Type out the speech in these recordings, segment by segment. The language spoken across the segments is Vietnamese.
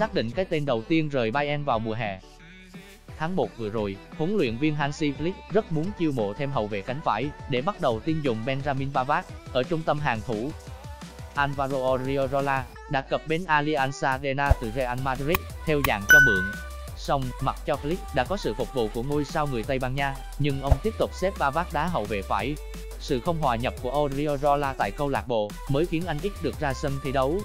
xác định cái tên đầu tiên rời Bayern vào mùa hè. Tháng 1 vừa rồi, huấn luyện viên Hansi Flick rất muốn chiêu mộ thêm hậu vệ cánh phải để bắt đầu tin dùng Benjamin Pavard ở trung tâm hàng thủ. Alvaro Oriola đã cập bến Allianz Arena từ Real Madrid theo dạng cho mượn. Song, mặc cho Flick đã có sự phục vụ của ngôi sao người Tây Ban Nha, nhưng ông tiếp tục xếp Pavard đá hậu vệ phải. Sự không hòa nhập của Oriola tại câu lạc bộ mới khiến anh ít được ra sân thi đấu.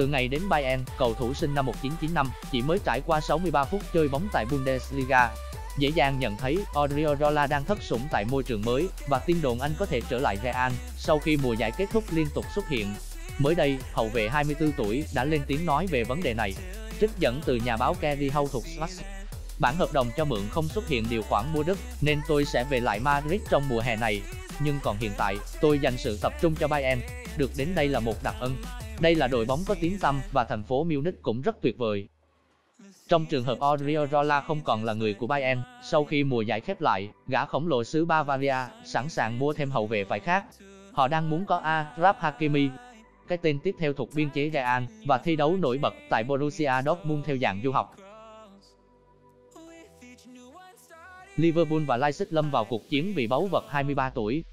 Từ ngày đến Bayern, cầu thủ sinh năm 1995 chỉ mới trải qua 63 phút chơi bóng tại Bundesliga. Dễ dàng nhận thấy Oriola đang thất sủng tại môi trường mới và tin đồn anh có thể trở lại Real sau khi mùa giải kết thúc liên tục xuất hiện. Mới đây, hậu vệ 24 tuổi đã lên tiếng nói về vấn đề này. Trích dẫn từ nhà báo Kerry Hau thuộc Smash. Bản hợp đồng cho mượn không xuất hiện điều khoản mua đất, nên tôi sẽ về lại Madrid trong mùa hè này. Nhưng còn hiện tại, tôi dành sự tập trung cho Bayern. Được đến đây là một đặc ân. Đây là đội bóng có tiếng tăm và thành phố Munich cũng rất tuyệt vời. Trong trường hợp Oriola không còn là người của Bayern, sau khi mùa giải khép lại, gã khổng lồ xứ Bavaria sẵn sàng mua thêm hậu vệ phải khác. Họ đang muốn có Arab Hakimi, cái tên tiếp theo thuộc biên chế Real và thi đấu nổi bật tại Borussia Dortmund theo dạng du học. Liverpool và Leipzig lâm vào cuộc chiến vì báu vật 23 tuổi.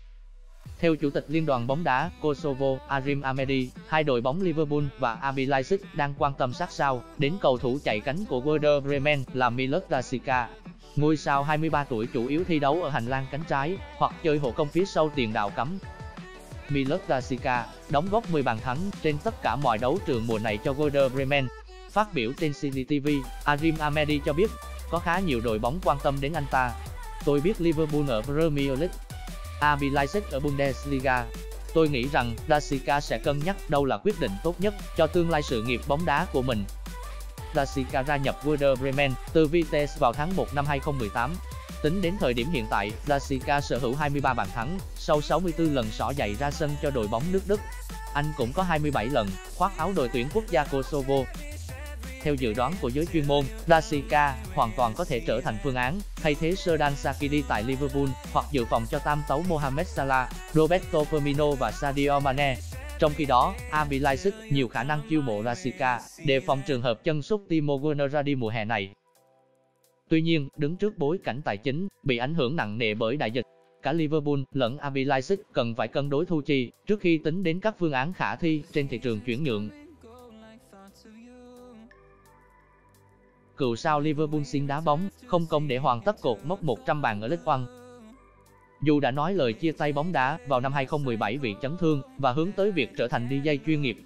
Theo Chủ tịch Liên đoàn bóng đá Kosovo Arim Amedi, hai đội bóng Liverpool và RB Leipzig đang quan tâm sát sao đến cầu thủ chạy cánh của Werder Bremen là Milot Rasika. Ngôi sao 23 tuổi chủ yếu thi đấu ở hành lang cánh trái hoặc chơi hộ công phía sau tiền đạo cấm. Milot Rasika đóng góp 10 bàn thắng trên tất cả mọi đấu trường mùa này cho Werder Bremen. Phát biểu trên CCTV, Arim Amedi cho biết có khá nhiều đội bóng quan tâm đến anh ta. Tôi biết Liverpool ở Premier League, RB Leipzig ở Bundesliga. Tôi nghĩ rằng Rashica sẽ cân nhắc đâu là quyết định tốt nhất cho tương lai sự nghiệp bóng đá của mình. Rashica gia nhập Werder Bremen từ Vitesse vào tháng 1 năm 2018. Tính đến thời điểm hiện tại, Rashica sở hữu 23 bàn thắng sau 64 lần xỏ giày ra sân cho đội bóng nước Đức. Anh cũng có 27 lần khoác áo đội tuyển quốc gia Kosovo. Theo dự đoán của giới chuyên môn, Dasica hoàn toàn có thể trở thành phương án thay thế Serdan Sakiri tại Liverpool hoặc dự phòng cho tam tấu Mohamed Salah, Roberto Firmino và Sadio Mane. Trong khi đó, RB Leipzig nhiều khả năng chiêu mộ Rasika để phòng trường hợp chân sút Timo Werner ra đi mùa hè này. Tuy nhiên, đứng trước bối cảnh tài chính bị ảnh hưởng nặng nề bởi đại dịch, cả Liverpool lẫn RB Leipzig cần phải cân đối thu chi trước khi tính đến các phương án khả thi trên thị trường chuyển nhượng. Cựu sao Liverpool xin đá bóng, không công để hoàn tất cột mốc 100 bàn ở League One. Dù đã nói lời chia tay bóng đá vào năm 2017 vì chấn thương và hướng tới việc trở thành DJ chuyên nghiệp,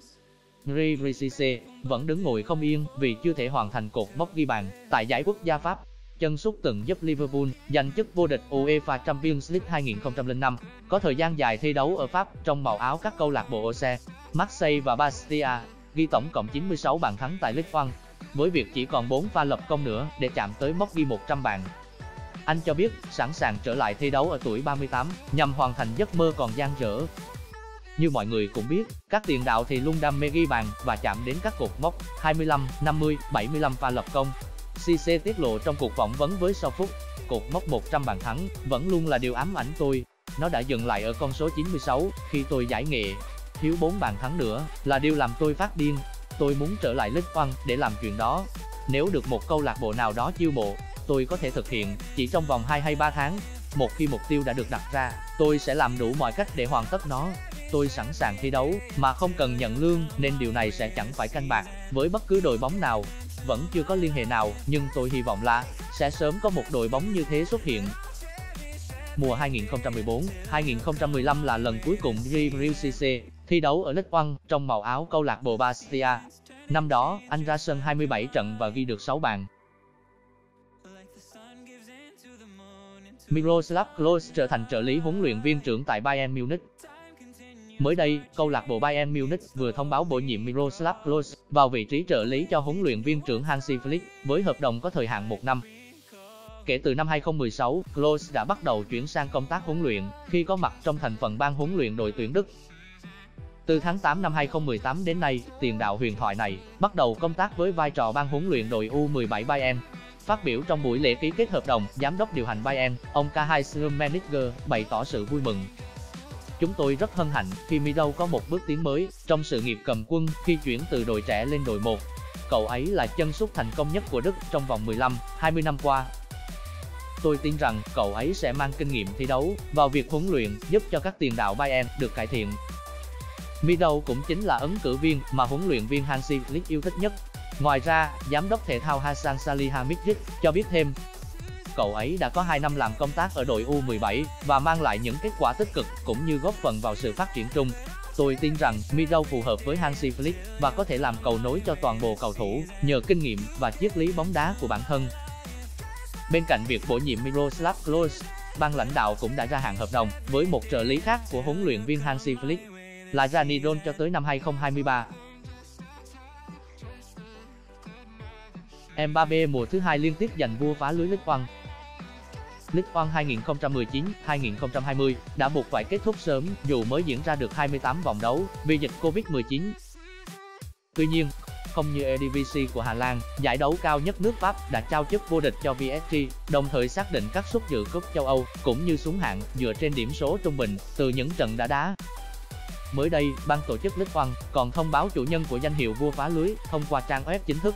Rivrice vẫn đứng ngồi không yên vì chưa thể hoàn thành cột mốc ghi bàn tại giải quốc gia Pháp. Chân sút từng giúp Liverpool giành chức vô địch UEFA Champions League 2005, có thời gian dài thi đấu ở Pháp trong màu áo các câu lạc bộ Ose, Marseille và Bastia, ghi tổng cộng 96 bàn thắng tại League One với việc chỉ còn 4 pha lập công nữa để chạm tới mốc ghi 100 bàn. Anh cho biết sẵn sàng trở lại thi đấu ở tuổi 38 nhằm hoàn thành giấc mơ còn dang dở. Như mọi người cũng biết, các tiền đạo thì luôn đam mê ghi bàn và chạm đến các cột mốc 25, 50, 75 pha lập công. CC tiết lộ trong cuộc phỏng vấn với Sau Phúc, cột mốc 100 bàn thắng vẫn luôn là điều ám ảnh tôi. Nó đã dừng lại ở con số 96 khi tôi giải nghệ. Thiếu 4 bàn thắng nữa là điều làm tôi phát điên. Tôi muốn trở lại League One để làm chuyện đó. Nếu được một câu lạc bộ nào đó chiêu mộ, tôi có thể thực hiện chỉ trong vòng 2 hay 3 tháng. Một khi mục tiêu đã được đặt ra, tôi sẽ làm đủ mọi cách để hoàn tất nó. Tôi sẵn sàng thi đấu mà không cần nhận lương nên điều này sẽ chẳng phải canh bạc với bất cứ đội bóng nào. Vẫn chưa có liên hệ nào, nhưng tôi hy vọng là sẽ sớm có một đội bóng như thế xuất hiện. Mùa 2014-2015 là lần cuối cùng Real Cisse thi đấu ở League One trong màu áo câu lạc bộ Bastia. Năm đó, anh ra sân 27 trận và ghi được 6 bàn. Miroslav Klose trở thành trợ lý huấn luyện viên trưởng tại Bayern Munich. Mới đây, câu lạc bộ Bayern Munich vừa thông báo bổ nhiệm Miroslav Klose vào vị trí trợ lý cho huấn luyện viên trưởng Hansi Flick với hợp đồng có thời hạn 1 năm. Kể từ năm 2016, Klose đã bắt đầu chuyển sang công tác huấn luyện khi có mặt trong thành phần ban huấn luyện đội tuyển Đức. Từ tháng 8 năm 2018 đến nay, tiền đạo huyền thoại này bắt đầu công tác với vai trò ban huấn luyện đội U17 Bayern. Phát biểu trong buổi lễ ký kết hợp đồng, giám đốc điều hành Bayern, ông Karl-Heinz Rummenigge bày tỏ sự vui mừng. Chúng tôi rất hân hạnh khi Midou có một bước tiến mới trong sự nghiệp cầm quân khi chuyển từ đội trẻ lên đội 1. cậu ấy là chân sút thành công nhất của Đức trong vòng 15, 20 năm qua. Tôi tin rằng cậu ấy sẽ mang kinh nghiệm thi đấu vào việc huấn luyện giúp cho các tiền đạo Bayern được cải thiện. Middle cũng chính là ứng cử viên mà huấn luyện viên Hansi Flick yêu thích nhất. Ngoài ra, giám đốc thể thao Hasan Salihamidzic cho biết thêm, cậu ấy đã có 2 năm làm công tác ở đội U17 và mang lại những kết quả tích cực cũng như góp phần vào sự phát triển chung. Tôi tin rằng Middle phù hợp với Hansi Flick và có thể làm cầu nối cho toàn bộ cầu thủ nhờ kinh nghiệm và triết lý bóng đá của bản thân. Bên cạnh việc bổ nhiệm Miroslav Klose, ban lãnh đạo cũng đã ra hạn hợp đồng với một trợ lý khác của huấn luyện viên Hansi Flick là Raniron cho tới năm 2023. Mbappe mùa thứ hai liên tiếp giành vua phá lưới League One. League One 2019-2020 đã buộc phải kết thúc sớm dù mới diễn ra được 28 vòng đấu vì dịch Covid-19. Tuy nhiên, không như EDVC của Hà Lan, giải đấu cao nhất nước Pháp đã trao chức vô địch cho PSG, đồng thời xác định các suất dự cúp châu Âu cũng như xuống hạng dựa trên điểm số trung bình từ những trận đã đá. Mới đây, ban tổ chức Lít Văn còn thông báo chủ nhân của danh hiệu vua phá lưới thông qua trang web chính thức.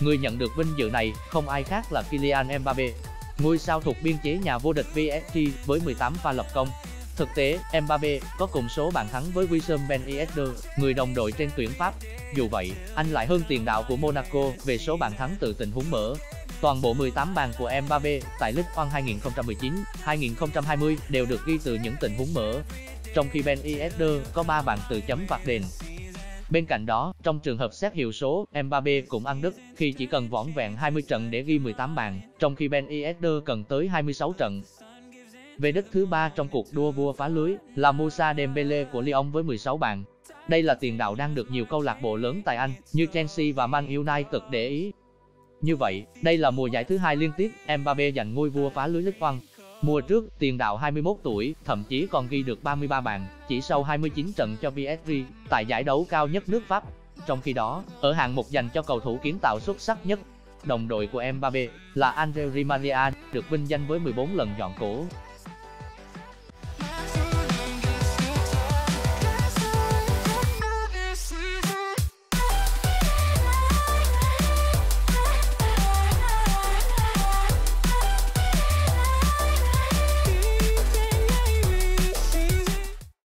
Người nhận được vinh dự này không ai khác là Kylian Mbappe, ngôi sao thuộc biên chế nhà vô địch PSG với 18 pha lập công. Thực tế, Mbappe có cùng số bàn thắng với Wissam Ben Yedder, người đồng đội trên tuyển Pháp. Dù vậy, anh lại hơn tiền đạo của Monaco về số bàn thắng từ tình huống mở. Toàn bộ 18 bàn của Mbappe tại League One 2019-2020 đều được ghi từ những tình huống mở trong khi Ben Yedder có 3 bàn từ chấm phạt đền. Bên cạnh đó, trong trường hợp xét hiệu số, Mbappe cũng ăn đứt khi chỉ cần vỏn vẹn 20 trận để ghi 18 bàn, trong khi Ben Yedder cần tới 26 trận. Về đích thứ ba trong cuộc đua vua phá lưới là Moussa Dembele của Lyon với 16 bàn. Đây là tiền đạo đang được nhiều câu lạc bộ lớn tại Anh như Chelsea và Man United để ý. Như vậy, đây là mùa giải thứ hai liên tiếp Mbappe giành ngôi vua phá lưới League One. Mùa trước, tiền đạo 21 tuổi, thậm chí còn ghi được 33 bàn, chỉ sau 29 trận cho PSG, tại giải đấu cao nhất nước Pháp. Trong khi đó, ở hạng mục dành cho cầu thủ kiến tạo xuất sắc nhất, đồng đội của Mbappe là Andre Di Maria, được vinh danh với 14 lần dọn cổ.